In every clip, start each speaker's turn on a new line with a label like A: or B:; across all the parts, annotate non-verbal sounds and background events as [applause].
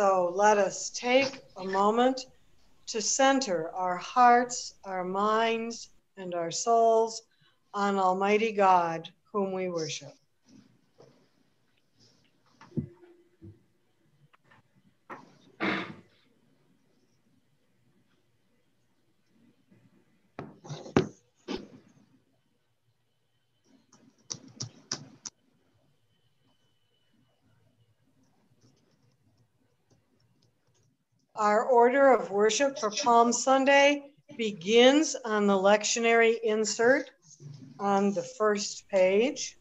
A: So let us take a moment to center our hearts, our minds, and our souls on Almighty God, whom we worship. Our order of worship for Palm Sunday begins on the lectionary insert on the first page.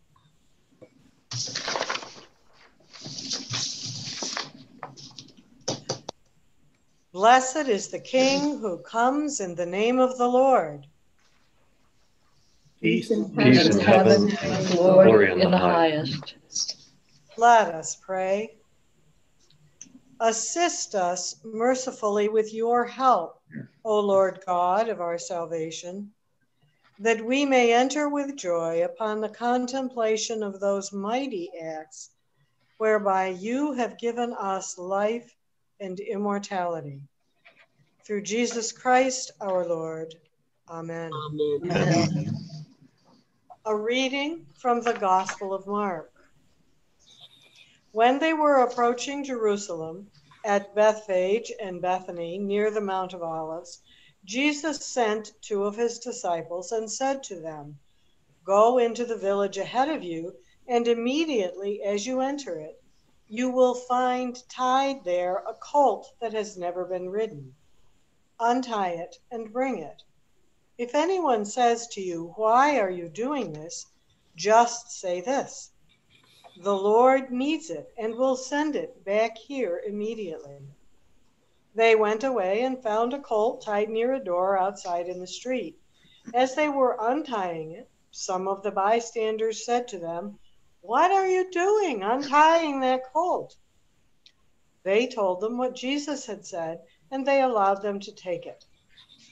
A: Blessed is the King who comes in the name of the Lord.
B: Peace and
C: Peace in heaven and glory in the highest.
A: Let us pray. Assist us mercifully with your help, O Lord God of our salvation, that we may enter with joy upon the contemplation of those mighty acts whereby you have given us life and immortality. Through Jesus Christ our Lord. Amen.
C: Amen.
A: A reading from the Gospel of Mark. When they were approaching Jerusalem at Bethphage and Bethany near the Mount of Olives, Jesus sent two of his disciples and said to them, Go into the village ahead of you, and immediately as you enter it, you will find tied there a colt that has never been ridden. Untie it and bring it. If anyone says to you, Why are you doing this? just say this The Lord needs it and will send it back here immediately. They went away and found a colt tied near a door outside in the street. As they were untying it, some of the bystanders said to them, What are you doing untying that colt? They told them what Jesus had said, and they allowed them to take it.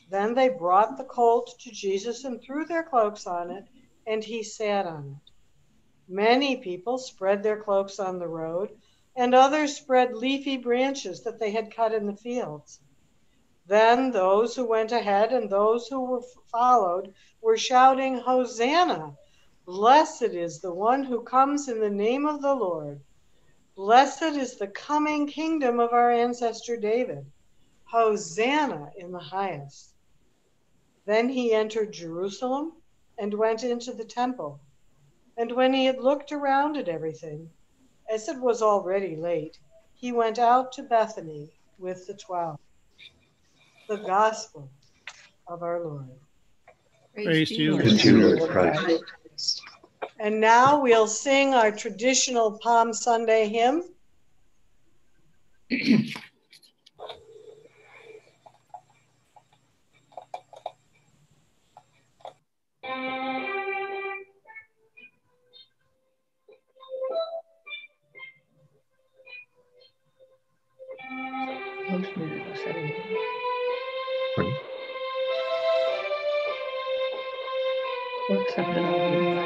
A: Then they brought the colt to Jesus and threw their cloaks on it, and he sat on it. Many people spread their cloaks on the road, and others spread leafy branches that they had cut in the fields. Then those who went ahead and those who were followed were shouting, Hosanna! Blessed is the one who comes in the name of the Lord. Blessed is the coming kingdom of our ancestor David. Hosanna in the highest. Then he entered Jerusalem and went into the temple. And when he had looked around at everything, as it was already late, he went out to Bethany with the twelve. The gospel of our Lord.
B: Praise to you,
C: Praise you, Lord Christ.
A: And now we'll sing our traditional Palm Sunday hymn.
C: We're [clears throat] accepted all [laughs] the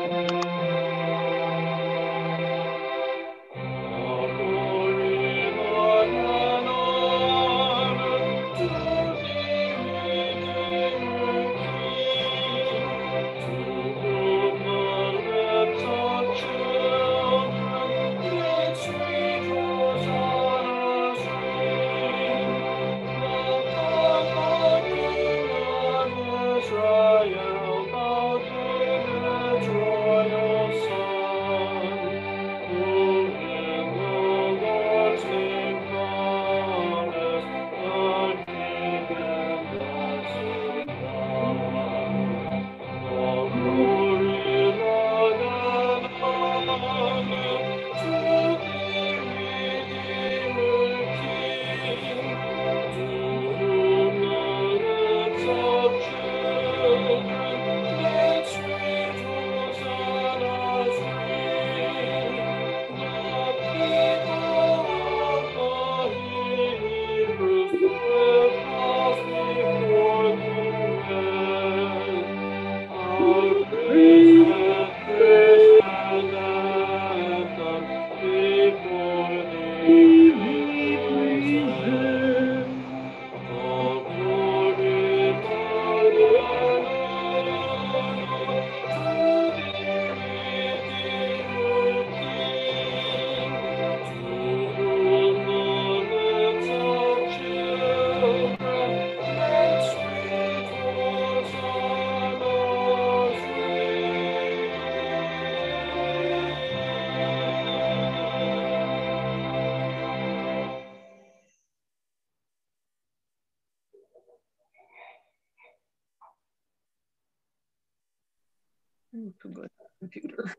B: Computer.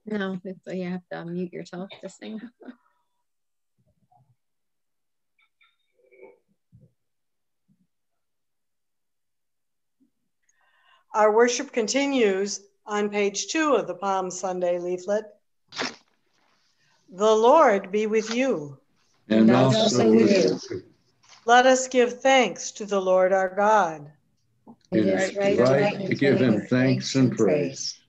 B: No, uh, you have to mute yourself to sing.
A: Our worship continues on page two of the Palm Sunday leaflet. The Lord be with you.
D: And also with you.
A: Let us give thanks to the Lord our God.
D: It is right, right to give him thanks and praise.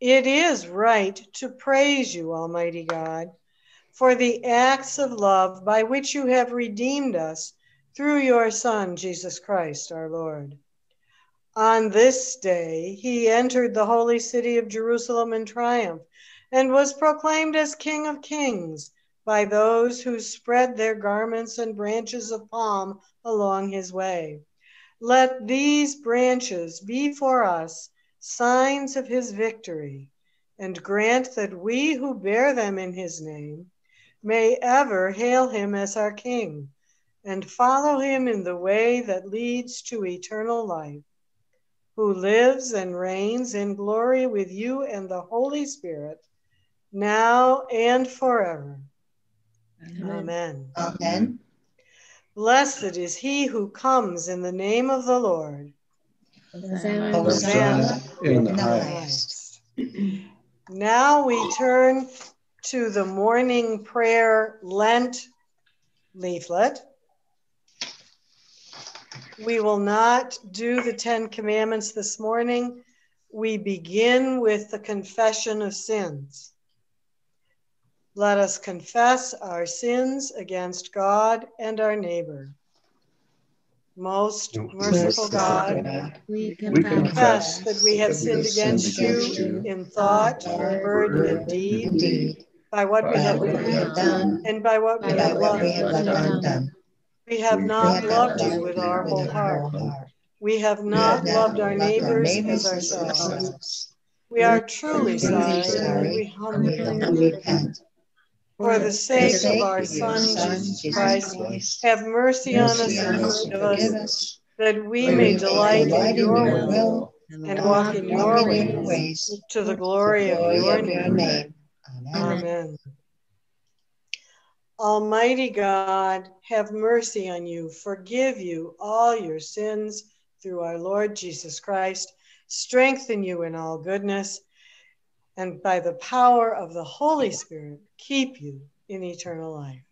A: It is right to praise you, Almighty God, for the acts of love by which you have redeemed us through your Son, Jesus Christ, our Lord. On this day, he entered the holy city of Jerusalem in triumph and was proclaimed as King of Kings by those who spread their garments and branches of palm along his way. Let these branches be for us signs of his victory, and grant that we who bear them in his name may ever hail him as our King and follow him in the way that leads to eternal life, who lives and reigns in glory with you and the Holy Spirit, now and forever. Amen.
D: Amen.
A: Blessed is he who comes in the name of the Lord.
D: Hosanna in the highest.
A: Now we turn to the morning prayer Lent leaflet. We will not do the Ten Commandments this morning. We begin with the confession of sins. Let us confess our sins against God and our neighbor. Most merciful God, we confess that we have sinned against you in thought, word, and deed, by what we have done and by what we have done. We have not loved you with our whole heart. We have not loved our neighbors as ourselves. We are truly sorry. and We humbly repent. For the sake of our Son, Jesus Christ, have mercy on us and forgive us, that we may delight in your will and walk in your ways to the glory of your name. Amen. Almighty God, have mercy on you, forgive you all your sins through our Lord Jesus Christ, strengthen you in all goodness and by the power of the Holy Spirit, keep you in eternal life.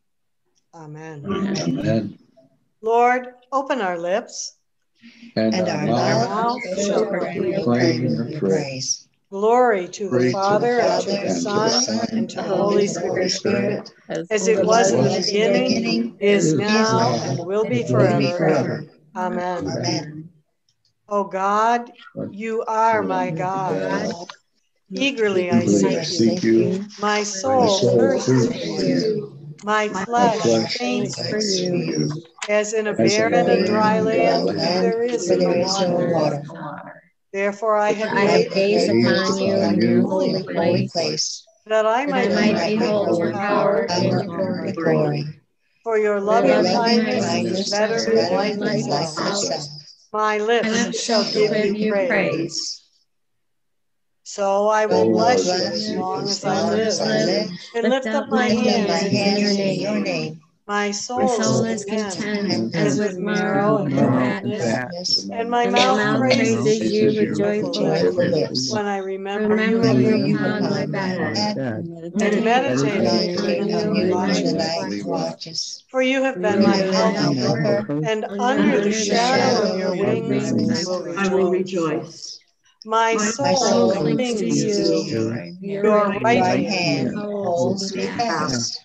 A: Amen.
D: Amen.
A: Lord, open our lips.
D: And, and our, mouth shall proclaim your praise.
A: Glory to the Father, and to the Son, and to the Holy Spirit, as it was in the beginning, is now, and will be forever. Amen. Amen. O God, you are my God. Eagerly I seek you. My soul thirsts for you. My flesh faints for you. As in a barren and dry land, there is no water. Therefore I have
B: gazed upon you in your holy place,
A: that I might behold your power and your glory. For your loving kindness is better than life itself. My lips shall give you praise. So I will oh, bless you as long as I live, and lift up my hands in your name. My soul,
B: soul is content as with marrow and fatness,
A: and my mouth praises you with joyful
B: lips.
A: When I remember,
B: remember you upon my bed,
A: and meditate on you night watches. For you have been my helper, and under the shadow of your wings I will rejoice. My soul, clings to you. Your right hand holds me fast.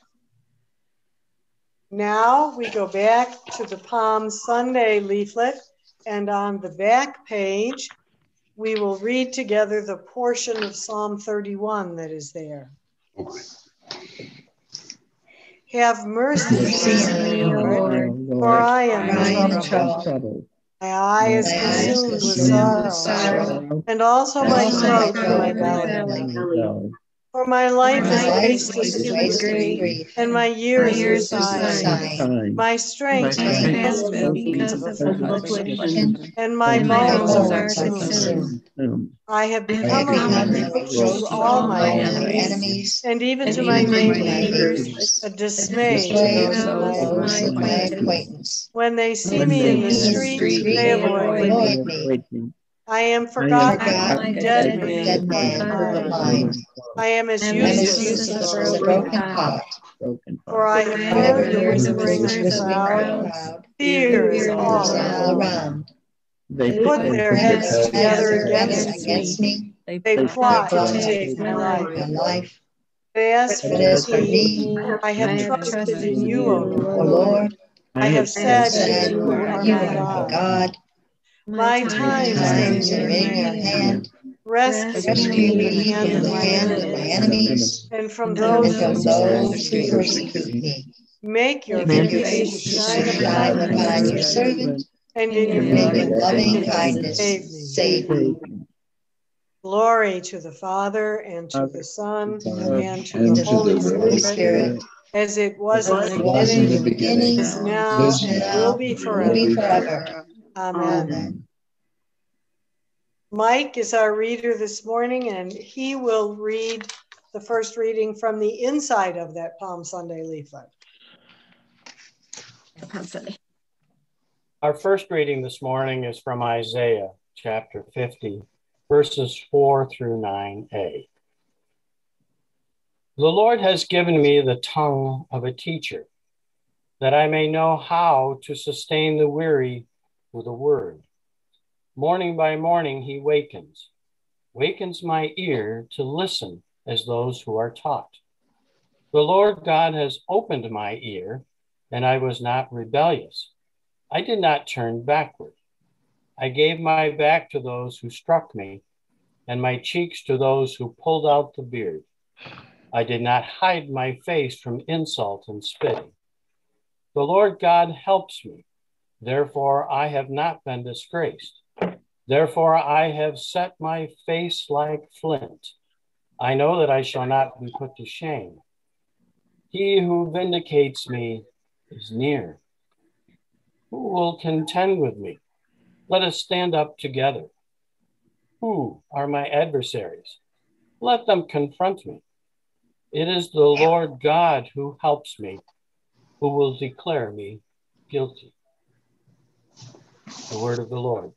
A: Now we go back to the Palm Sunday leaflet, and on the back page, we will read together the portion of Psalm 31 that is there. Have mercy on me, Lord, for I am in trouble. My eye is consumed with sorrow, and also my throat and my belly. For For my life
B: My
A: is
B: life
A: waste to grief,
B: waste to grief,
A: and my
B: my
A: years
B: years
A: are
B: are
A: sighing.
B: sighing.
A: My strength
B: My
A: has
B: strength
A: passed
B: has
A: me
B: been
A: because of
B: because
A: affliction,
B: affliction,
A: and my
B: and
A: bones
B: bones
A: are
B: are
A: consumed.
B: consumed.
A: I have become a reproach
B: reproach
A: to all my
B: enemies,
A: enemies, and even to my neighbors,
B: neighbors,
A: a
B: a
A: dismay
B: dismay
A: to
B: to
A: those
B: those
A: of
B: of
A: my
B: my
A: acquaintance.
B: acquaintance.
A: When they see me in the street,
B: street,
A: they
B: they
A: avoid me.
B: Avoid
D: me.
A: I am forgotten
B: forgotten
A: like a dead
B: dead
A: man
B: man
A: from
B: from
A: the
B: the
A: mind.
B: mind.
A: I am as
B: I am as
A: useless
B: useless
A: as
B: as
A: a
B: a
A: broken
B: broken
A: pot.
B: pot.
A: For I have
B: I
A: heard the
B: heard
A: of
B: whispers
A: the
B: of
A: crowd.
B: crowd.
A: Fear is all around.
B: around.
D: They
A: They put their heads together against me.
B: against me.
A: They
B: They
A: plot to take my
B: My
A: life.
B: life.
A: But as
B: But as
A: for
B: for
A: me,
B: me,
A: I have trusted in you, O
B: O
A: Lord.
B: Oh, Lord,
A: I have
B: I have
A: said
B: said,
A: you are my
B: are my
A: God.
B: God.
A: My
B: My
A: times
B: times
A: are
B: are
A: in
B: in
A: your
B: your
A: hand.
B: hand.
A: Rescue
B: Rescue
A: me from the
B: me
A: hand of my
B: hand of my
A: enemies
B: enemies
A: and from
B: and
A: those
B: from
A: who
B: those who
A: persecute me.
B: persecute.
A: Make your
B: Make
A: face
B: face
A: to
B: to
A: shine
B: shine
A: upon
B: upon your servant,
A: and in your
B: and in your
A: loving
B: loving
A: kindness
B: kindness
A: save me. Glory to the Father, and to the Son, and to
B: And
A: the
B: to
A: Holy
B: the Holy
A: Spirit,
B: Spirit,
A: as it was in
B: as
A: the
B: it was in the
A: beginning,
B: beginning,
A: is now, and
B: now,
A: will be
B: and will be
A: forever.
B: Forever.
A: Amen.
B: Amen.
A: Mike is our reader this morning, and he will read the first reading from the inside of that Palm Sunday leaflet.
E: Our first reading this morning is from Isaiah chapter 50, verses 4 through 9a. The Lord has given me the tongue of a teacher, that I may know how to sustain the weary with a word. Morning by morning he wakens, wakens my ear to listen as those who are taught. The Lord God has opened my ear, and I was not rebellious. I did not turn backward. I gave my back to those who struck me, and my cheeks to those who pulled out the beard. I did not hide my face from insult and spitting. The Lord God helps me. Therefore, I have not been disgraced. Therefore, I have set my face like flint. I know that I shall not be put to shame. He who vindicates me is near. Who will contend with me? Let us stand up together. Who are my adversaries? Let them confront me. It is the Lord God who helps me, who will declare me guilty. The word of the Lord.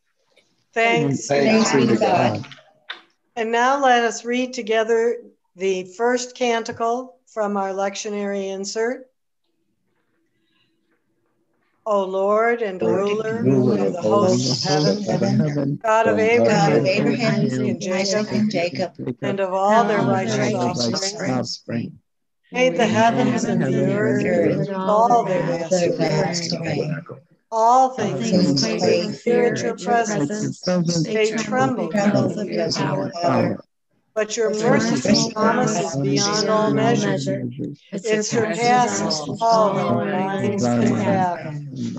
A: Thanks.
B: Thanks be to God.
A: And now let us read together the first canticle from our lectionary insert. O Lord and ruler of the hosts of heaven, God of
B: God
A: Abraham,
B: of Abraham,
A: and Jacob,
B: and Jacob,
A: and of all their
B: all their
A: righteous
B: righteous
A: offspring,
B: offspring,
A: made the heavens and the earth with all their vast All things
B: things
A: in fear at your presence. They tremble
B: tremble
A: because of your
B: because of your
A: power.
B: power.
A: But your merciful promise is beyond all measure.
B: measure.
A: It surpasses all our minds can fathom.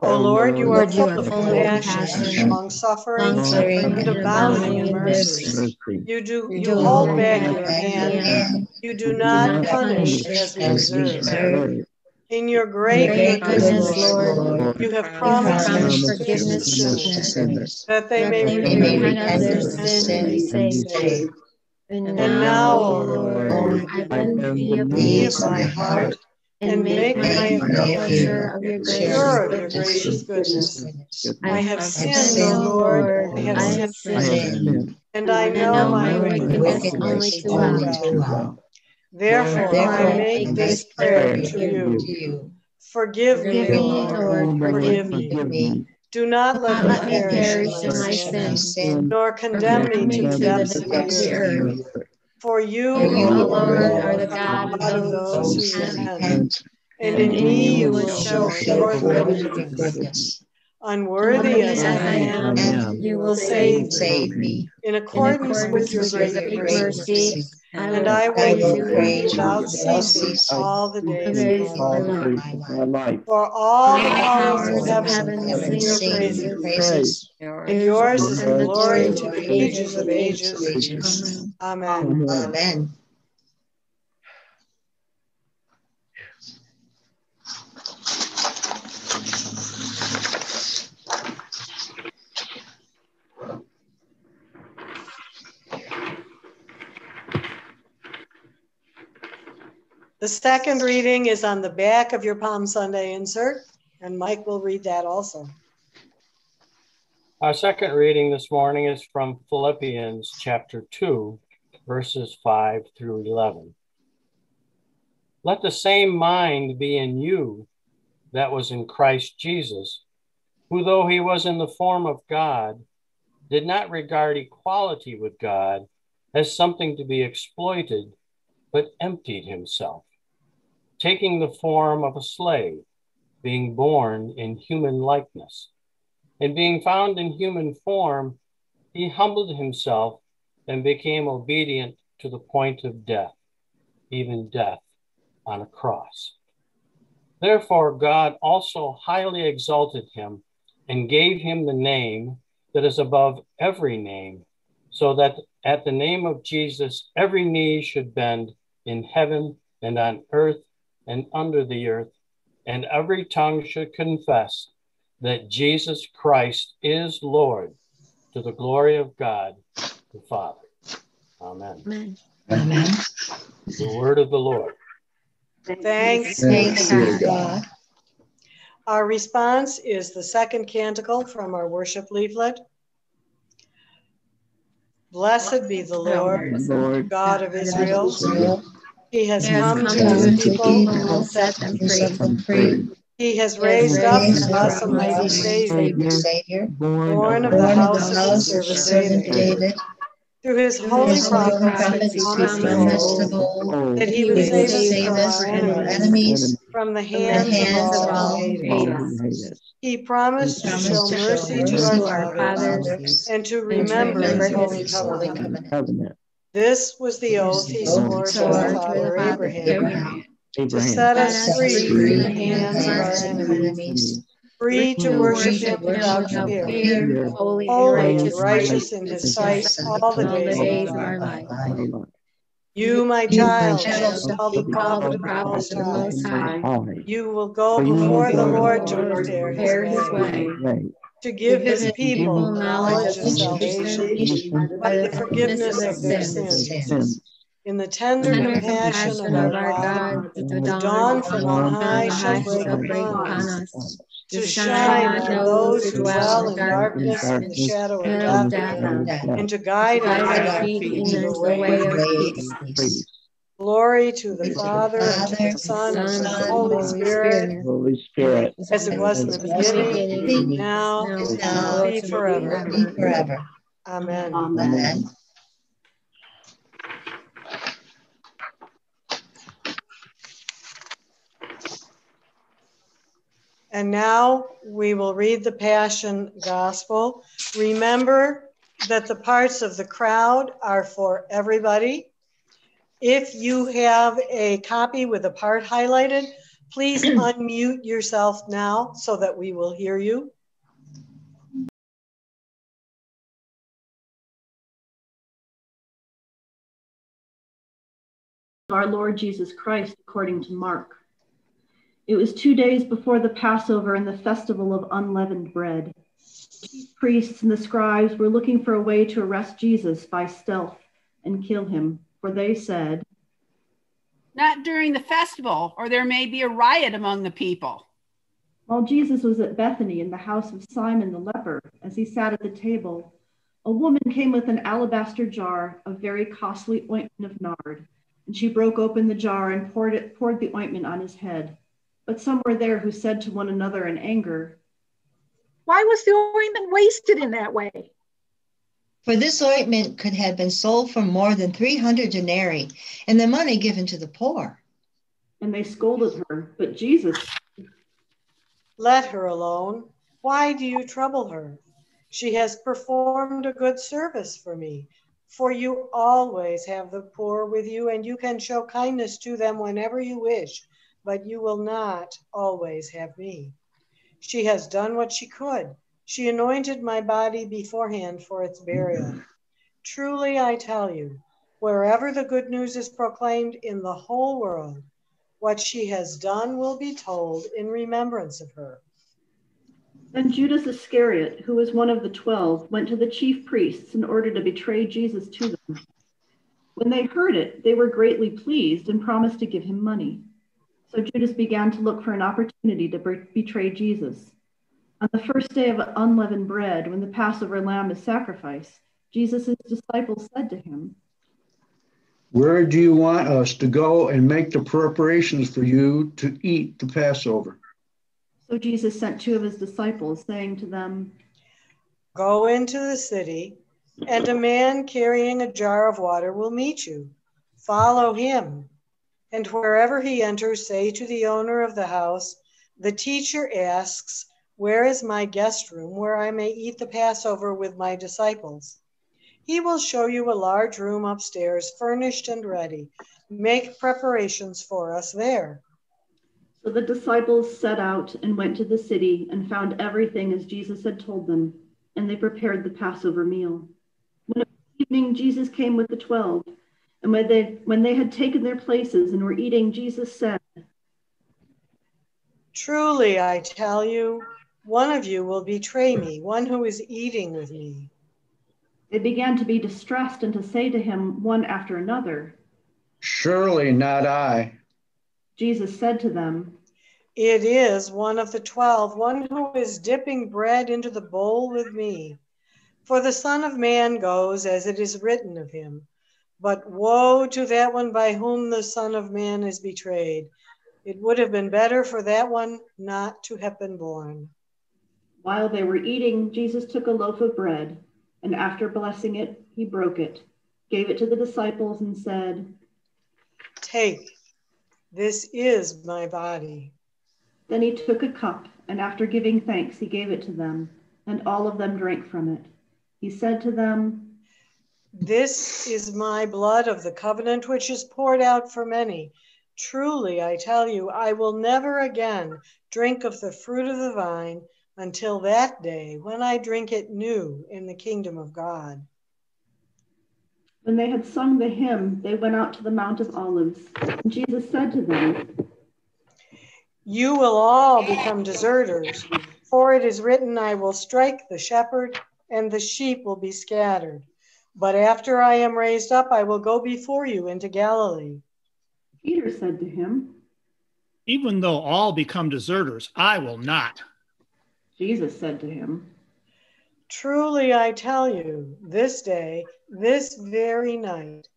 A: O oh,
B: Lord, you are full of
A: compassion, long suffering, and abounding in mercy. You do you hold back your hand. You do not punish as we deserve. In your great
B: great
A: goodness,
B: goodness,
A: Lord, you have
B: you
A: promised
B: promised
A: forgiveness to sinners, that they may
B: they may
A: repent of their
B: of their
A: sin and be saved.
B: and
A: And now, O
B: Lord,
A: Lord,
B: I
A: bend the
B: the
A: knee
B: knee
A: of my heart and make my
B: make my
A: appeal
B: appeal of your
A: sure of your
B: gracious
A: goodness. I have sinned, O Lord, I have sinned, and I know my wickedness only too well.
B: Too well.
A: Therefore,
B: Therefore,
A: I make this prayer to you.
B: you.
A: Forgive me,
B: Forgive me,
A: Lord,
B: Lord,
A: forgive me.
B: forgive me.
A: Do not let
B: Not
A: me
B: let me
A: perish
B: perish
A: in
B: in
A: my
B: my
A: sin,
B: sin,
A: nor condemn me to
B: me
A: the
B: to
A: depths of the earth.
B: earth.
A: For you,
B: For you,
A: O
B: O
A: Lord,
B: Lord,
A: are the
B: God
A: God of those who
B: who
A: repent,
B: repent,
A: and in me you will show forth
B: your
A: goodness.
B: Goodness.
A: Unworthy as I am,
B: you will save,
D: Save me.
A: in accordance with your great mercy, and I will praise you without ceasing all the days of my life. For all the
B: All
A: powers of heaven
B: heaven
A: and
B: sing
A: your
B: your
A: praises,
D: Praise.
A: and yours is the
B: the
A: glory
B: glory
A: to the ages of ages. Amen.
D: Amen.
A: The second reading is on the back of your Palm Sunday insert, and Mike will read that also.
E: Our second reading this morning is from Philippians chapter 2, verses 5 through 11. Let the same mind be in you that was in Christ Jesus, who, though he was in the form of God, did not regard equality with God as something to be exploited, but emptied himself, taking the form of a slave, being born in human likeness. And being found in human form, he humbled himself and became obedient to the point of death, even death on a cross. Therefore, God also highly exalted him and gave him the name that is above every name, so that at the name of Jesus every knee should bend in heaven and on earth and under the earth, and every tongue should confess that Jesus Christ is Lord to the glory of God the Father. Amen.
B: Amen.
D: Amen.
E: The word of the Lord.
A: Thanks.
D: Thanks be to God.
A: Our response is the second canticle from our worship leaflet. Blessed be the Lord,
D: Lord,
A: God of Israel.
D: Israel,
A: He has
B: He has
A: come
B: come
A: to
B: to
A: his
B: his
A: people
B: people
A: and will set them free.
B: set
D: them free.
A: He has
B: has
A: raised up
B: raised
A: for us a mighty
B: mighty
A: Savior,
D: Savior,
A: born of the
D: born of
A: house
D: the
A: of
D: house of
A: servant
D: servant
A: David.
D: David,
A: Through his holy
B: his
A: prophets,
B: prophets,
A: he
B: he
A: promised
B: promised
A: of
B: of
A: old that he
B: He
A: would
B: would
A: save
B: save
A: us
B: us
A: from our enemies,
D: enemies,
A: from the hands of all
D: of all
A: who
D: who
A: hate
D: hate
A: us.
D: us.
A: He promised to show mercy to
B: mercy
A: our
B: to our
A: fathers
B: fathers
A: and to remember his holy
B: his
A: covenant.
D: Covenant. Covenant.
A: This was the oath he swore to our
B: the
A: father
B: father
A: Abraham
B: Abraham,
A: to
D: Abraham.
A: set
B: Set
A: us
B: us
A: free
B: free
A: from the hands of our enemies, free to
B: to
A: worship
B: worship
A: him without
B: without
A: fear,
B: fear, holy and
A: holy and
B: righteous,
A: righteous in his sight all the days
B: days
A: of
B: of
A: our
B: our
A: life.
B: life.
A: You, my child, shall
B: child,
A: tell the
B: shall
A: prophet of the Most High. You will go before the Lord to prepare
B: prepare
A: his
B: his
A: way,
B: way,
D: Right.
A: To give his people knowledge of
B: salvation by
A: the forgiveness of their sins. In the tender compassion of our God, the dawn from on high shall break upon us, to shine on those who dwell in darkness and the shadow of death, and to guide our feet into the way of peace.
D: Praise.
A: Glory to the Father, and to the Son, and to the Holy
B: Holy
A: Spirit,
B: Spirit,
D: Holy Spirit.
A: as it was in the beginning, now,
B: now,
A: and will forever.
D: Be forever.
A: Amen.
D: Amen.
A: And now we will read the Passion Gospel. Remember that the parts of the crowd are for everybody. If you have a copy with a part highlighted, please [clears throat] unmute yourself now so that we will hear you.
F: our Lord Jesus Christ according to Mark. It was two days before the Passover and the festival of unleavened bread. Chief priests and the scribes were looking for a way to arrest Jesus by stealth and kill him, for they said,
G: Not during the festival, or there may be a riot among the people.
F: While Jesus was at Bethany in the house of Simon the leper, as he sat at the table, a woman came with an alabaster jar of very costly ointment of nard, and she broke open the jar and poured it poured the ointment on his head. But some were there who said to one another in anger,
H: Why was the ointment wasted in that way?
I: For this ointment could have been sold for more than 300 denarii and the money given to the poor.
F: and they scolded her. But Jesus,
A: Let her alone. Why do you trouble her? She has performed a good service for me. For you always have the poor with you, and you can show kindness to them whenever you wish, but you will not always have me. She has done what she could. She anointed my body beforehand for its burial. Mm-hmm. Truly, I tell you, wherever the good news is proclaimed in the whole world, what she has done will be told in remembrance of her.
F: Then Judas Iscariot, who was one of the twelve, went to the chief priests in order to betray Jesus to them. When they heard it, they were greatly pleased and promised to give him money. So Judas began to look for an opportunity to betray Jesus. On the first day of unleavened bread, when the Passover lamb is sacrificed, Jesus' disciples said to him,
D: Where do you want us to go and make the preparations for you to eat the Passover?
F: So Jesus sent two of his disciples, saying to them,
A: Go into the city, and a man carrying a jar of water will meet you. Follow him. And wherever he enters, say to the owner of the house, The teacher asks, Where is my guest room where I may eat the Passover with my disciples? He will show you a large room upstairs, furnished and ready. Make preparations for us there.
F: So the disciples set out and went to the city and found everything as Jesus had told them, and they prepared the Passover meal. When it was evening, Jesus came with the twelve, and when they, when they had taken their places and were eating, Jesus said,
A: Truly, I tell you, one of you will betray me, one who is eating with me.
F: They began to be distressed and to say to him one after another,
D: Surely not I.
F: Jesus said to them,
A: It is one of the twelve, one who is dipping bread into the bowl with me. For the Son of Man goes as it is written of him. But woe to that one by whom the Son of Man is betrayed. It would have been better for that one not to have been born.
F: While they were eating, Jesus took a loaf of bread, and after blessing it, he broke it, gave it to the disciples, and said,
A: Take this is my body.
F: Then he took a cup, and after giving thanks, he gave it to them, and all of them drank from it. He said to them,
A: This is my blood of the covenant, which is poured out for many. Truly, I tell you, I will never again drink of the fruit of the vine until that day when I drink it new in the kingdom of God.
F: When they had sung the hymn, they went out to the Mount of Olives. And Jesus said to them,
A: You will all become deserters, for it is written, I will strike the shepherd, and the sheep will be scattered. But after I am raised up, I will go before you into Galilee.
F: Peter said to him,
J: Even though all become deserters, I will not.
F: Jesus said to him,
A: Truly I tell you, this day, this very night,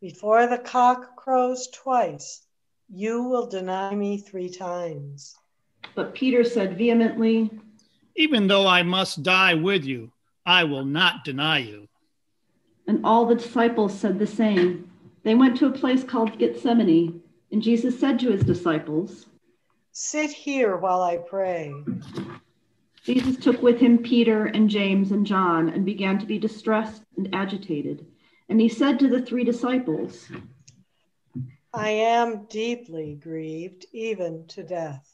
A: before the cock crows twice, you will deny me three times.
F: But Peter said vehemently,
J: Even though I must die with you, I will not deny you.
F: And all the disciples said the same. They went to a place called Gethsemane, and Jesus said to his disciples,
A: Sit here while I pray.
F: Jesus took with him Peter and James and John and began to be distressed and agitated. And he said to the three disciples,
A: I am deeply grieved, even to death.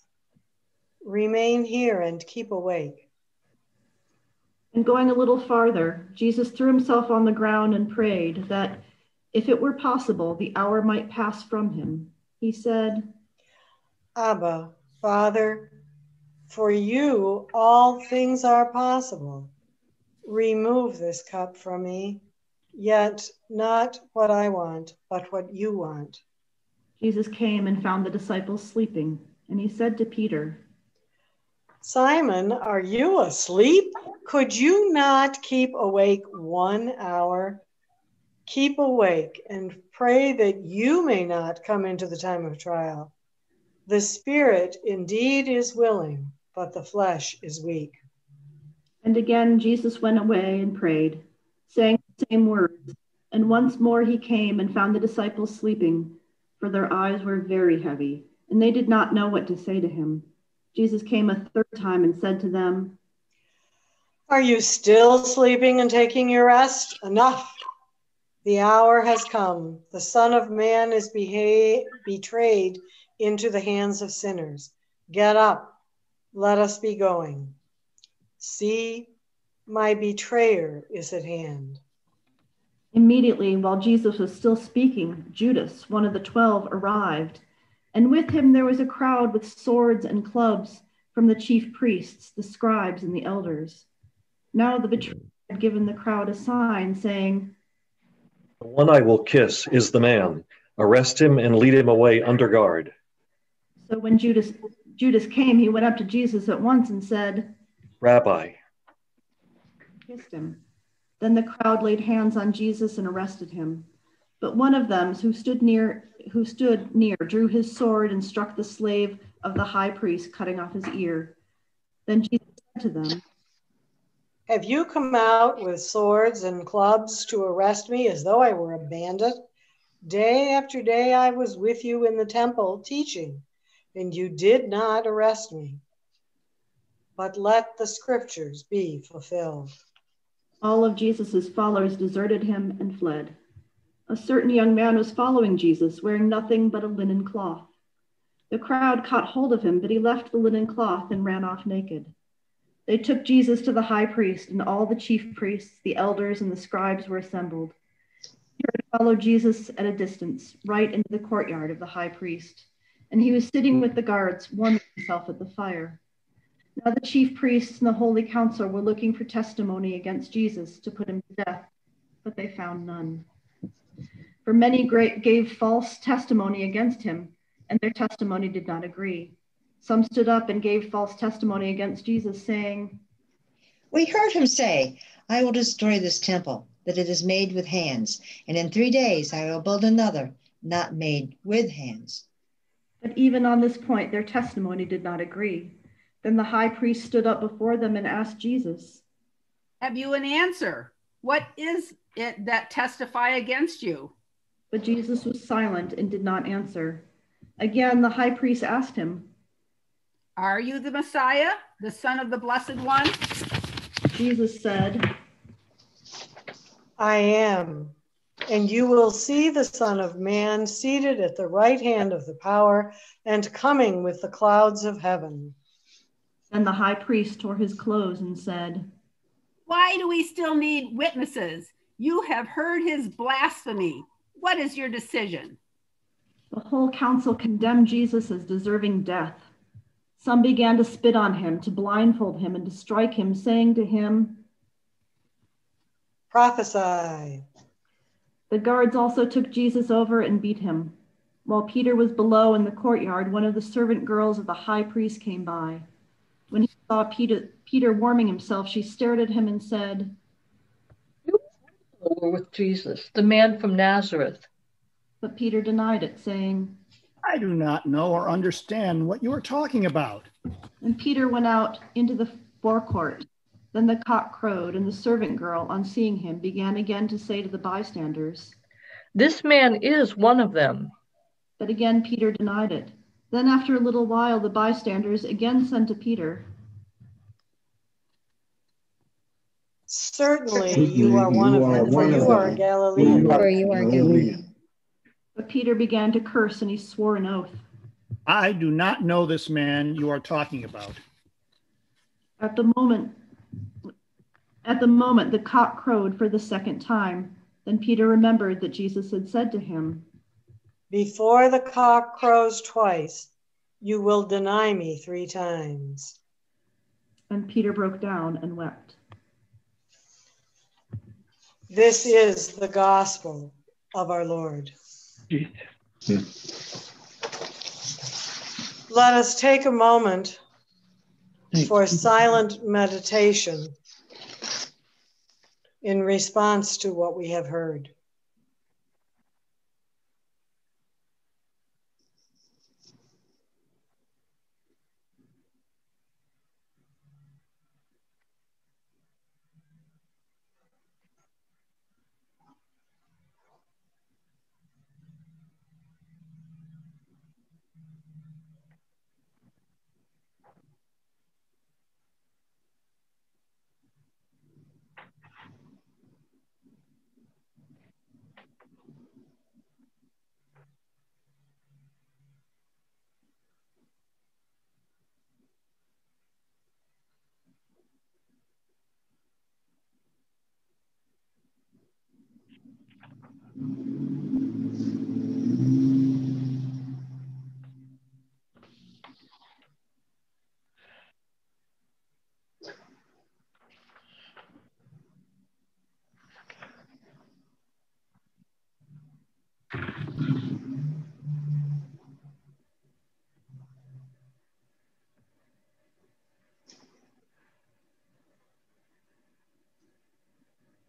A: Remain here and keep awake.
F: And going a little farther, Jesus threw himself on the ground and prayed that, if it were possible, the hour might pass from him. He said,
A: Abba, Father, for you, all things are possible. Remove this cup from me, yet not what I want, but what you want.
F: Jesus came and found the disciples sleeping, and he said to Peter,
A: Simon, are you asleep? Could you not keep awake one hour? Keep awake and pray that you may not come into the time of trial. The spirit indeed is willing but the flesh is weak.
F: And again Jesus went away and prayed, saying the same words. And once more he came and found the disciples sleeping, for their eyes were very heavy, and they did not know what to say to him. Jesus came a third time and said to them,
A: Are you still sleeping and taking your rest? Enough. The hour has come. The Son of Man is beha- betrayed into the hands of sinners. Get up. Let us be going. See, my betrayer is at hand.
F: Immediately, while Jesus was still speaking, Judas, one of the twelve, arrived, and with him there was a crowd with swords and clubs from the chief priests, the scribes, and the elders. Now the betrayer had given the crowd a sign, saying,
K: The one I will kiss is the man. Arrest him and lead him away under guard.
F: So when Judas Judas came, he went up to Jesus at once and said,
K: Rabbi,
F: kissed him. Then the crowd laid hands on Jesus and arrested him. But one of them who stood near who stood near drew his sword and struck the slave of the high priest, cutting off his ear. Then Jesus said to them,
A: Have you come out with swords and clubs to arrest me as though I were a bandit? Day after day I was with you in the temple teaching, and you did not arrest me. But let the scriptures be fulfilled.
F: All of Jesus' followers deserted him and fled. A certain young man was following Jesus, wearing nothing but a linen cloth. The crowd caught hold of him, but he left the linen cloth and ran off naked. They took Jesus to the high priest, and all the chief priests, the elders, and the scribes were assembled. Herod followed Jesus at a distance, right into the courtyard of the high priest, and he was sitting with the guards, warming himself at the fire. Now the chief priests and the holy council were looking for testimony against Jesus to put him to death, but they found none. For many great gave false testimony against him, and their testimony did not agree. Some stood up and gave false testimony against Jesus, saying,
I: We heard him say, I will destroy this temple, that it is made with hands, and in three days I will build another, not made with hands.
F: But even on this point, their testimony did not agree. Then the high priest stood up before them and asked Jesus,
G: Have you an answer? What is it that testify against you?
F: But Jesus was silent and did not answer. Again, the high priest asked him,
G: Are you the Messiah, the Son of the Blessed One?
F: Jesus said,
A: I am. And you will see the Son of Man seated at the right hand of the power and coming with the clouds of heaven.
F: Then the high priest tore his clothes and said,
G: Why do we still need witnesses? You have heard his blasphemy. What is your decision?
F: The whole council condemned Jesus as deserving death. Some began to spit on him, to blindfold him, and to strike him, saying to him,
A: Prophesy.
F: The guards also took Jesus over and beat him. While Peter was below in the courtyard, one of the servant girls of the high priest came by. When he saw Peter, Peter warming himself, she stared at him and said,
C: You were with Jesus, the man from Nazareth.
F: But Peter denied it, saying,
J: I do not know or understand what you are talking about.
F: And Peter went out into the forecourt. Then the cock crowed, and the servant girl, on seeing him, began again to say to the bystanders,
C: This man is one of them.
F: But again Peter denied it. Then, after a little while, the bystanders again sent to Peter,
A: Certainly you are one of them, for you are a Galilean.
B: For you are Galilean.
F: But Peter began to curse, and he swore an oath.
J: I do not know this man you are talking about.
F: At the moment, at the moment, the cock crowed for the second time. Then Peter remembered that Jesus had said to him,
A: Before the cock crows twice, you will deny me three times.
F: And Peter broke down and wept.
A: This is the gospel of our Lord. Hmm. Let us take a moment for silent meditation in response to what we have heard.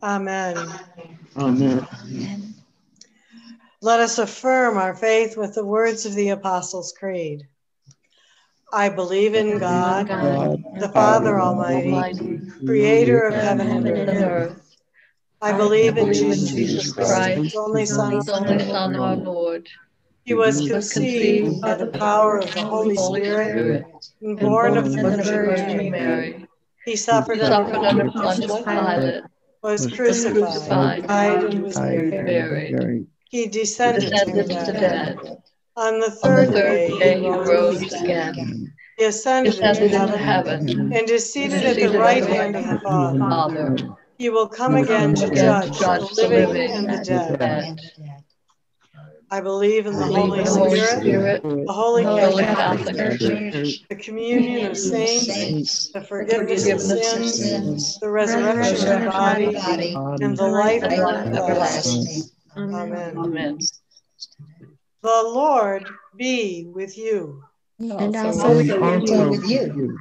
A: Amen.
D: Amen.
A: Let us affirm our faith with the words of the Apostles' Creed. I believe in God, the Father Almighty, creator of heaven and earth. I believe in Jesus Christ, his only Son,
C: only Son, our Lord.
A: He was
C: was
A: conceived
C: conceived
A: by the power of the Holy Spirit and born of the Virgin
C: Virgin
A: Mary.
C: Mary.
A: He suffered
C: Suffered
A: under
C: under
A: Pontius
C: Pontius
A: Pilate,
C: Pilate.
A: Was
C: was
A: crucified,
C: crucified,
A: died, and was
C: died,
A: buried.
C: buried.
A: He descended to
C: Descended
A: the
C: to
A: dead.
C: dead.
A: On the
C: On the
A: third
C: third
A: day,
C: day
A: he
C: he
A: rose
C: rose
A: again.
C: again.
A: He ascended
C: Descended
A: into
C: into
A: heaven
C: heaven.
A: and is seated at the right hand of the Father.
C: Father.
A: He will come again to judge
C: judge
A: the
C: the
A: living
C: living
A: and the dead.
C: dead.
A: I believe in the Holy
C: in the Holy
A: Spirit,
C: Spirit,
A: the Holy
C: Holy
A: Catholic
C: Catholic
A: Church,
C: Church,
A: the communion of saints, the forgiveness of sins,
C: sins,
A: the resurrection of the body, and the life everlasting.
C: everlasting.
A: Amen.
C: Amen.
A: The Lord be with you.
B: And also
I: Also
B: with
I: with
B: you.
I: you. With you.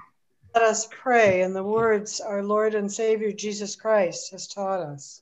A: Let us pray in the words our Lord and Savior Jesus Christ has taught us.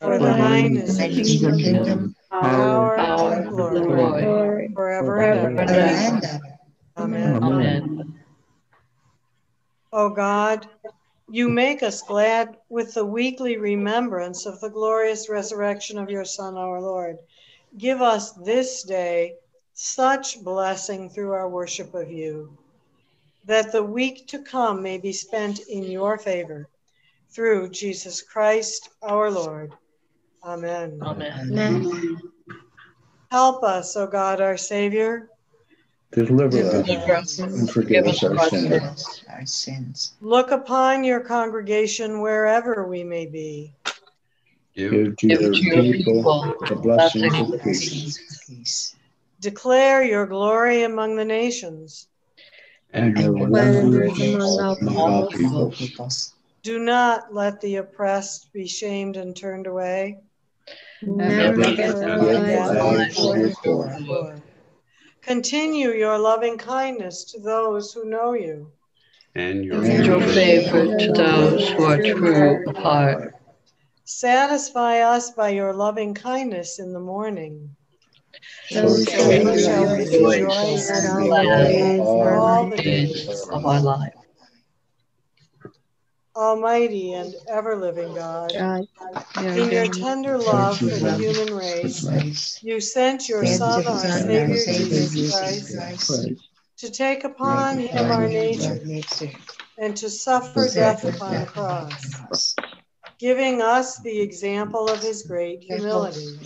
C: From evil.
A: For thine is the
I: thine is the
A: kingdom,
I: kingdom,
A: power,
C: Power,
A: and
C: and
A: glory,
C: glory.
A: forever and
I: forever
A: ever.
I: and ever.
A: Amen.
C: Amen.
A: O God, you make us glad with the weekly remembrance of the glorious resurrection of your Son, our Lord. Give us this day such blessing through our worship of you, that the week to come may be spent in your favor. Through Jesus Christ, our Lord. Amen.
C: Amen.
A: Help us, O God, our Savior.
D: Deliver
C: Deliver
D: us
C: us
D: and forgive us our
C: our
D: sins.
C: sins.
I: Our sins.
A: Look upon your congregation wherever we may be.
D: Give to
C: Give
D: your
C: to your
D: people
C: people
D: the blessings
C: blessings
D: of peace.
I: Peace. Peace.
A: Declare your glory among the nations.
D: And your
I: And your
D: wonders
B: wonders
D: among
C: all
D: all people.
I: peoples.
A: Do not let the oppressed be shamed and turned away. Continue your loving kindness to those who know you.
L: And your
C: And your
B: favor
C: favor to those who are true of heart.
A: Satisfy us by your loving kindness in the morning.
B: So
A: So we shall rejoice
B: at
A: and
B: all
A: be
B: the
A: glad
B: days of our
A: all the days.
C: of our life.
A: Almighty and ever living God,
B: God,
A: in your tender love for the human race, you sent your Son, our Savior Jesus Christ, to take upon him our nature and to suffer death upon the cross, giving us the example of his great humility.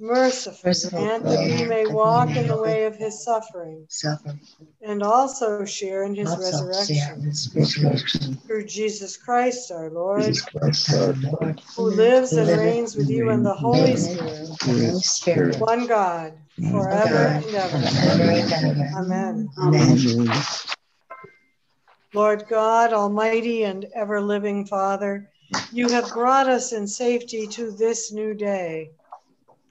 A: Merciful, grant that we may walk in the way of his suffering
I: Suffer.
A: and also share in his resurrection.
I: resurrection.
A: Through Jesus Christ our Lord,
I: Christ, our Lord.
A: who lives and reigns with you in the Holy Spirit, one God, forever
I: God,
A: and ever.
I: forever and ever.
A: Amen.
I: Amen.
A: Lord God, Almighty and ever living Father, you have brought us in safety to this new day.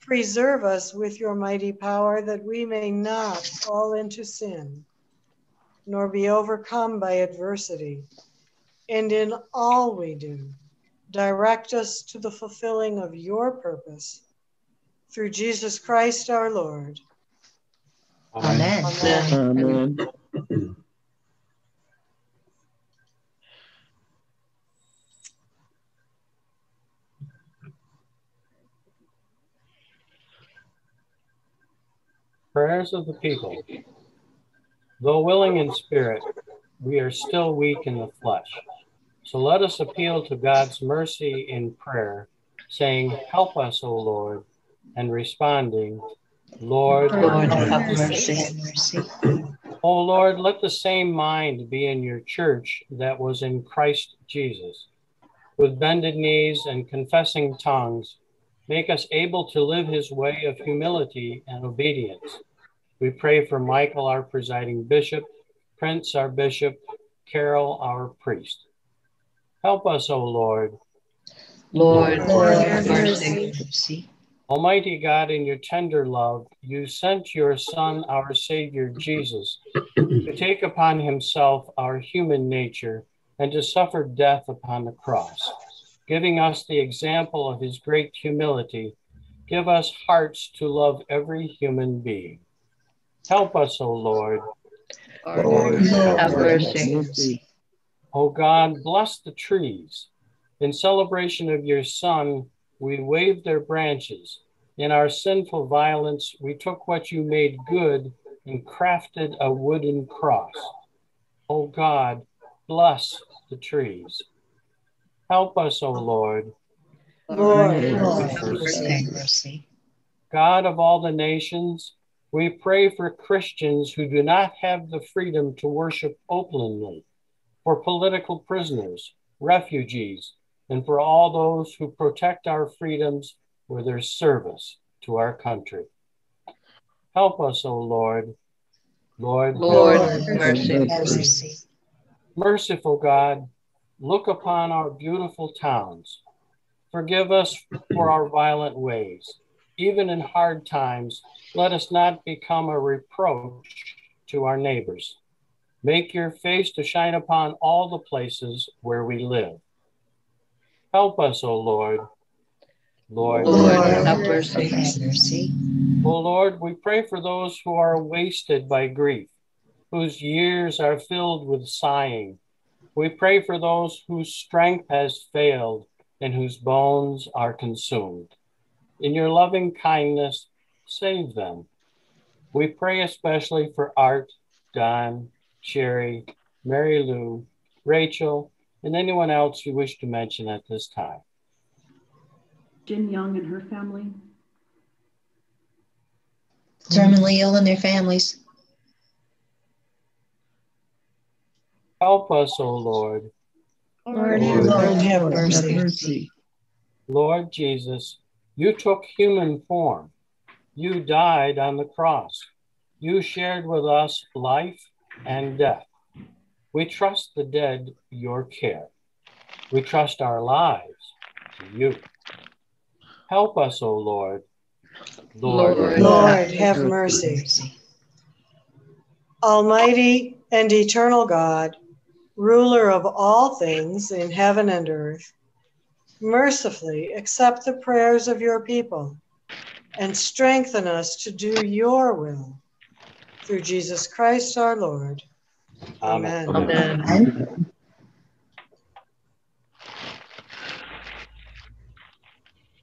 A: Preserve us with your mighty power that we may not fall into sin, nor be overcome by adversity. And in all we do, direct us to the fulfilling of your purpose. Through Jesus Christ our Lord.
I: Amen.
A: Amen.
D: Amen. [clears throat]
E: Prayers of the people. Though willing in spirit, we are still weak in the flesh. So let us appeal to God's mercy in prayer, saying, Help us, O Lord, and responding, Lord,
C: Lord,
E: have mercy.
C: Mercy.
E: O Lord, let the same mind be in your church that was in Christ Jesus, with bended knees and confessing tongues, make us able to live his way of humility and obedience. We pray for Michael, our presiding bishop, Prince, our bishop, Carol, our priest. Help us, O Lord.
C: Lord,
B: Lord,
C: have
B: have
C: mercy.
I: mercy.
E: Almighty God, in your tender love, you sent your Son, our Savior Jesus, to take upon himself our human nature and to suffer death upon the cross, giving us the example of his great humility. Give us hearts to love every human being. Help us, O Lord.
C: Lord, have mercy.
E: O God, bless the trees. In celebration of your Son, we waved their branches. In our sinful violence, we took what you made good and crafted a wooden cross. O God, bless the trees. Help us, O Lord.
A: Lord,
I: Lord,
E: have
I: have
E: mercy.
I: mercy.
E: God of all the nations, we pray for Christians who do not have the freedom to worship openly, for political prisoners, refugees, and for all those who protect our freedoms with their service to our country. Help us, O Lord. Lord,
C: Lord,
E: have
C: have
E: mercy.
C: mercy.
I: Mercy.
E: Merciful God, look upon our beautiful towns. Forgive us for our violent ways. Even in hard times, let us not become a reproach to our neighbors. Make your face to shine upon all the places where we live. Help us, O Lord. Lord,
C: Lord, have mercy.
I: have mercy.
E: O Lord, we pray for those who are wasted by grief, whose years are filled with sighing. We pray for those whose strength has failed and whose bones are consumed. In your loving kindness, save them. We pray especially for Art, Don, Sherry, Mary Lou, Rachel, and anyone else you wish to mention at this time.
F: Jin Young and her family.
I: Terminally ill and their families.
E: Help us, O Lord.
B: Lord,
E: have
I: Lord,
B: mercy.
I: have mercy.
E: Lord Jesus, you took human form. You died on the cross. You shared with us life and death. We trust the dead your care. We trust our lives to you. Help us, O Lord.
C: Lord,
A: Lord, have mercy.
I: Mercy.
A: Almighty and eternal God, ruler of all things in heaven and earth, mercifully accept the prayers of your people and strengthen us to do your will. Through Jesus Christ our Lord.
E: Amen.
A: Amen.
C: Amen.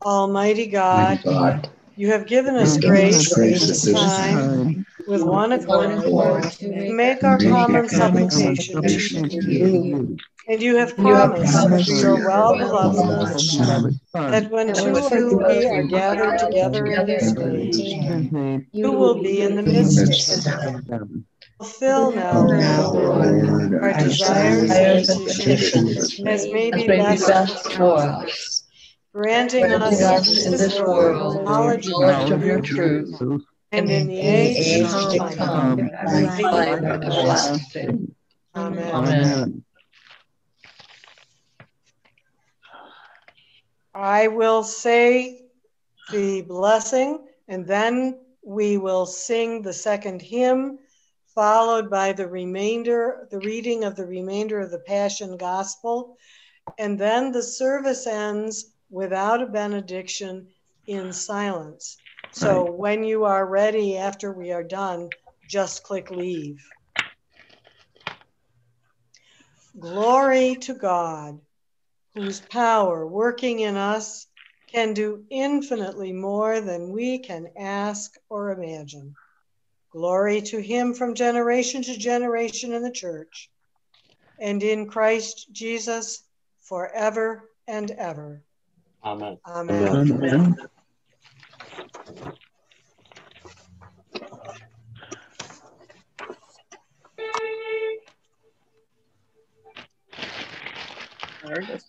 A: Almighty God,
B: God,
A: you have given us
B: give
A: grace at
B: grace
A: this
B: at this
A: time with one
B: one
A: accord to make our common supplication to you.
B: you.
A: And you have promised your well
B: beloved
A: that when two or three are gathered together in his name, you will be in the midst of them. Fulfill now, Lord, our desires and petitions as may be best for us, granting us
C: in this world
A: knowledge of
C: of
A: your truth, and in the
I: in the
A: age
I: age
A: to
I: to
A: come,
I: come,
A: life
C: life
A: everlasting.
C: everlasting.
A: Amen.
C: Amen.
A: I will say the blessing, and then we will sing the second hymn, followed by the remainder, the reading of the remainder of the Passion Gospel. And then the service ends without a benediction in silence. So when you are ready after we are done, just click leave. Glory to God, whose power working in us can do infinitely more than we can ask or imagine. Glory to him from generation to generation in the church and in Christ Jesus forever and ever.
E: Amen.
A: Amen.
D: Amen.
C: There it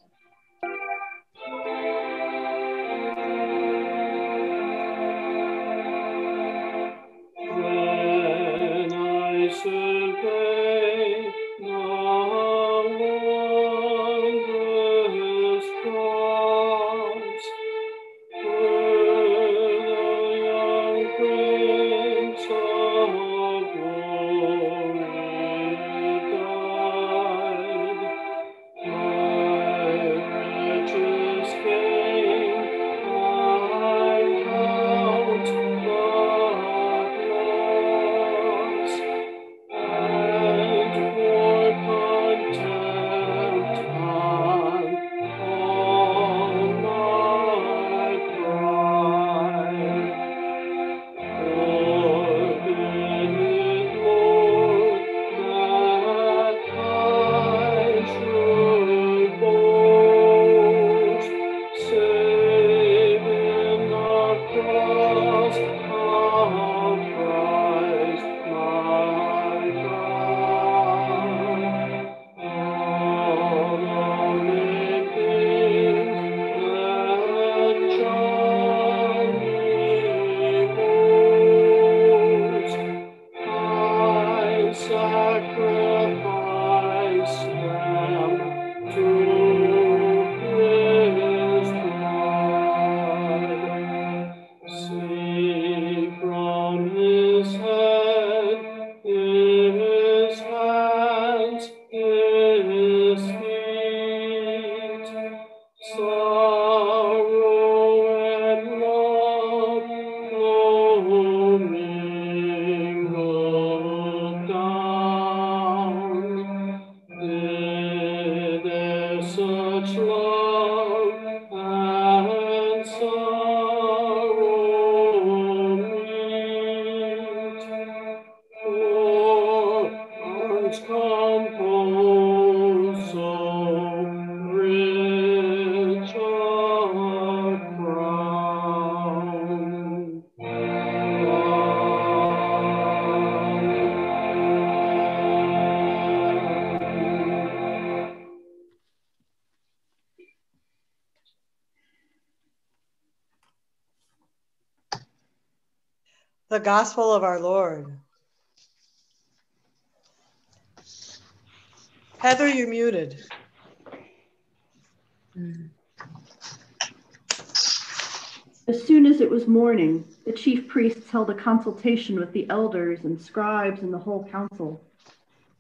A: The Gospel of our Lord. Heather, you're muted.
F: As soon as it was morning, the chief priests held a consultation with the elders and scribes and the whole council.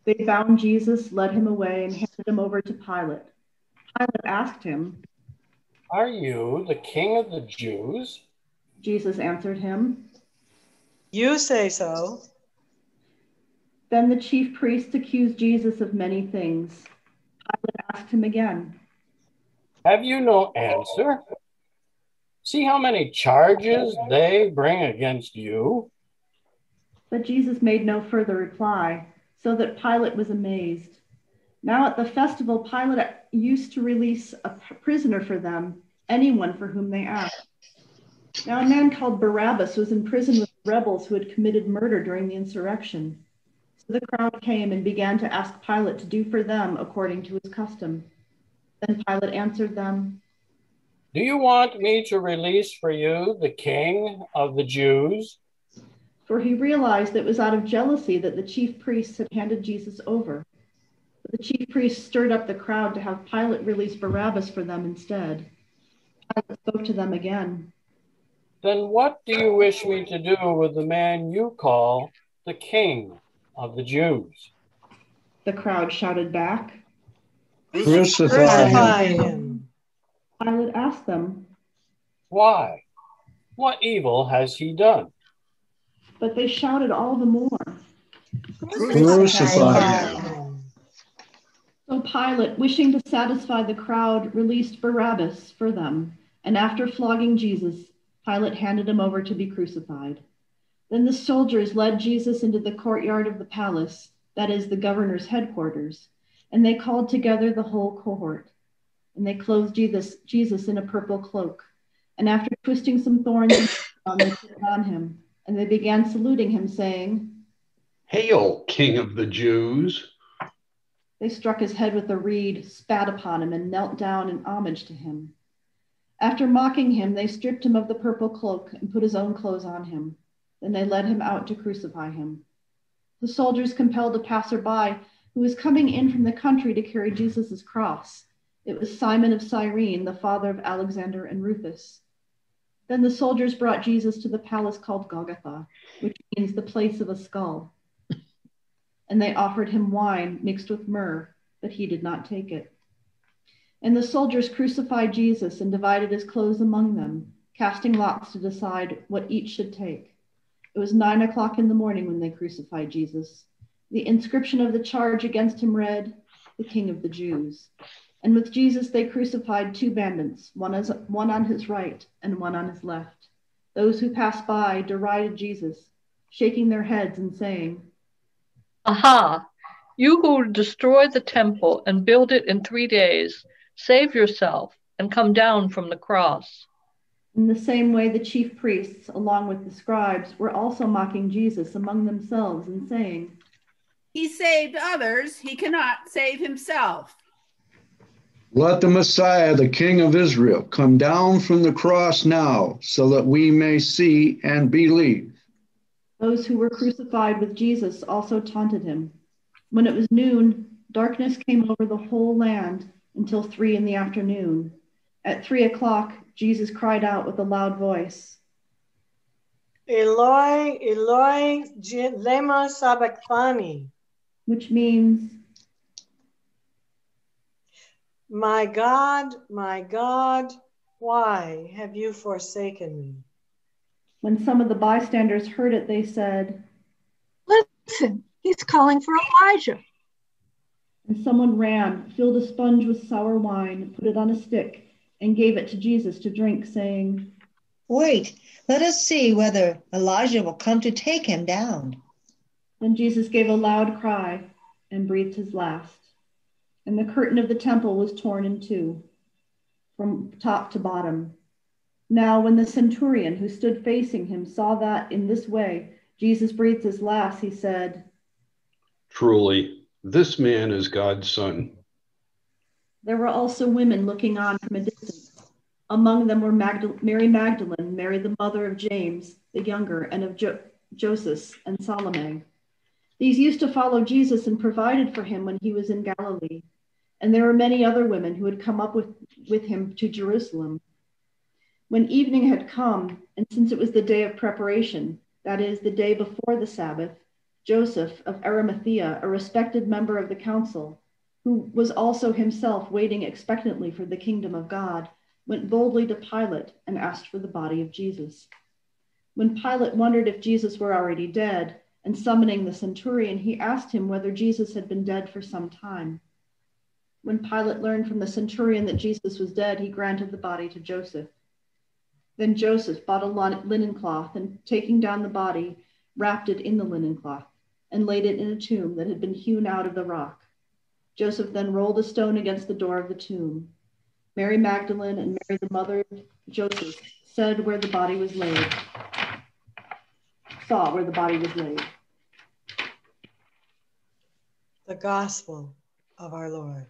F: They bound Jesus, led him away, and handed him over to Pilate. Pilate asked him,
E: Are you the king of the Jews?
F: Jesus answered him,
A: You say so.
F: Then the chief priests accused Jesus of many things. Pilate asked him again,
E: Have you no answer? See how many charges they bring against you?
F: But Jesus made no further reply, so that Pilate was amazed. Now at the festival, Pilate used to release a prisoner for them, anyone for whom they asked. Now a man called Barabbas was in prison with rebels who had committed murder during the insurrection. So the crowd came and began to ask Pilate to do for them according to his custom. Then Pilate answered them,
E: Do you want me to release for you the king of the Jews?
F: For he realized that it was out of jealousy that the chief priests had handed Jesus over. But the chief priests stirred up the crowd to have Pilate release Barabbas for them instead. Pilate spoke to them again.
E: Then what do you wish me to do with the man you call the king of the Jews?
F: The crowd shouted back.
D: Crucify
A: Crucify
D: him.
A: him.
F: Pilate asked them,
E: Why? What evil has he done?
F: but they shouted all the more.
D: Crucify him.
F: So Pilate, wishing to satisfy the crowd, released Barabbas for them, and after flogging Jesus, Pilate handed him over to be crucified. Then the soldiers led Jesus into the courtyard of the palace, that is, the governor's headquarters, and they called together the whole cohort. And they clothed Jesus, Jesus in a purple cloak, and after twisting some thorns, they put it on him, and they began saluting him, saying,
L: Hail, King of the Jews!
F: They struck his head with a reed, spat upon him, and knelt down in homage to him. After mocking him, they stripped him of the purple cloak and put his own clothes on him. Then they led him out to crucify him. The soldiers compelled a passerby who was coming in from the country to carry Jesus' cross. It was Simon of Cyrene, the father of Alexander and Rufus. Then the soldiers brought Jesus to the palace called Golgotha, which means the place of a skull. And they offered him wine mixed with myrrh, but he did not take it. And the soldiers crucified Jesus and divided his clothes among them, casting lots to decide what each should take. It was nine o'clock in the morning when they crucified Jesus. The inscription of the charge against him read, The King of the Jews. And with Jesus they crucified two bandits, one, as, one on his right and one on his left. Those who passed by derided Jesus, shaking their heads and saying,
C: Aha! You who destroy the temple and build it in three days, save yourself and come down from the cross.
F: In the same way, the chief priests, along with the scribes, were also mocking Jesus among themselves and saying,
G: He saved others, he cannot save himself.
D: Let the Messiah, the King of Israel, come down from the cross now so that we may see and believe.
F: Those who were crucified with Jesus also taunted him. When it was noon, darkness came over the whole land until three in the afternoon. At three o'clock, Jesus cried out with a loud voice,
A: Eloi, Eloi, lema sabachthani.
F: which means,
A: My God, my God, why have you forsaken me?
F: when some of the bystanders heard it, they said,
H: Listen, he's calling for Elijah.
F: And someone ran, filled a sponge with sour wine, put it on a stick, and gave it to Jesus to drink, saying,
I: Wait, let us see whether Elijah will come to take him down.
F: Then Jesus gave a loud cry and breathed his last. And the curtain of the temple was torn in two, from top to bottom. Now, when the centurion who stood facing him saw that in this way Jesus breathed his last, he said,
L: Truly, this man is God's son.
F: There were also women looking on from a distance. Among them were Magdal- Mary Magdalene, Mary the mother of James the younger, and of jo- Joseph, and Salome. These used to follow Jesus and provided for him when he was in Galilee. And there were many other women who had come up with, with him to Jerusalem. When evening had come, and since it was the day of preparation, that is, the day before the Sabbath, Joseph of Arimathea, a respected member of the council, who was also himself waiting expectantly for the kingdom of God, went boldly to Pilate and asked for the body of Jesus. When Pilate wondered if Jesus were already dead, and summoning the centurion, he asked him whether Jesus had been dead for some time. When Pilate learned from the centurion that Jesus was dead, he granted the body to Joseph. Then Joseph bought a linen cloth and, taking down the body, wrapped it in the linen cloth and laid it in a tomb that had been hewn out of the rock. Joseph then rolled a stone against the door of the tomb. Mary Magdalene and Mary, the mother of Joseph, said where the body was laid, saw where the body was laid.
A: The Gospel of our Lord.